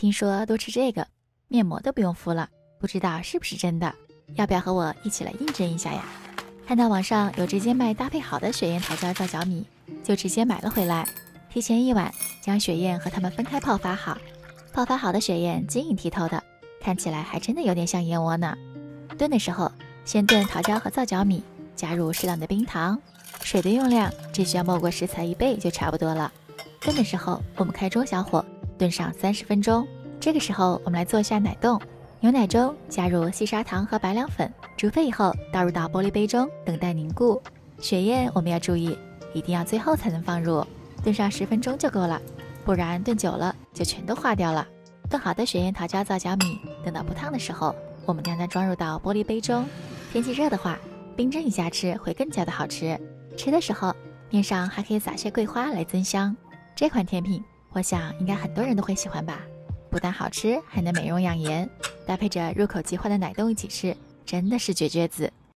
听说多吃这个，面膜都不用敷了，不知道是不是真的？要不要和我一起来印证一下呀？看到网上有直接卖搭配好的雪燕桃胶皂角米，就直接买了回来。提前一晚将雪燕和它们分开泡发好，泡发好的雪燕晶莹剔透的，看起来还真的有点像燕窝呢。炖的时候，先炖桃胶和皂角米，加入适量的冰糖，水的用量只需要没过食材一倍就差不多了。炖的时候，我们开中小火炖上三十分钟。这个时候，我们来做一下奶冻。牛奶中加入细砂糖和白凉粉，煮沸以后倒入到玻璃杯中，等待凝固。雪燕我们要注意，一定要最后才能放入，炖上十分钟就够了，不然炖久了就全都化掉了。炖好的雪燕桃胶皂角米，等到不烫的时候，我们将它装入到玻璃杯中。天气热的话，冰镇一下吃会更加的好吃。吃的时候面上还可以撒些桂花来增香。这款甜品，我想应该很多人都会喜欢吧。不但好吃，还能美容养颜，搭配着入口即化的奶冻一起吃，真的是绝绝子。